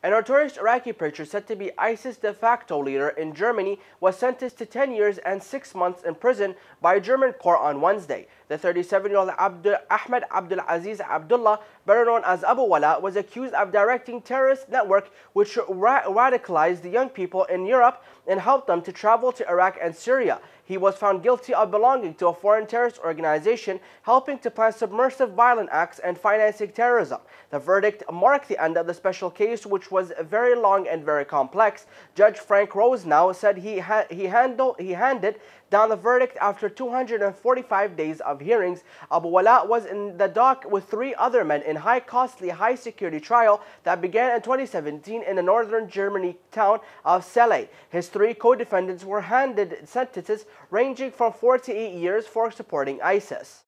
A notorious Iraqi preacher said to be ISIS de facto leader in Germany was sentenced to 10 years and 6 months in prison by a German court on Wednesday. The 37-year-old Ahmed Abdul Aziz Abdullah, better known as Abu Walaa, was accused of directing terrorist network which ra radicalized the young people in Europe and helped them to travel to Iraq and Syria. He was found guilty of belonging to a foreign terrorist organization, helping to plan subversive violent acts and financing terrorism. The verdict marked the end of the special case, which was very long and very complex. Judge Frank Rosenow said he, ha he, handled, he handed down the verdict after 245 days of hearings. Abu Walaa was in the dock with three other men in high costly, high security trial that began in 2017 in the northern Germany town of Celle. His three co-defendants were handed sentences ranging from 4 to 8 years for supporting ISIS.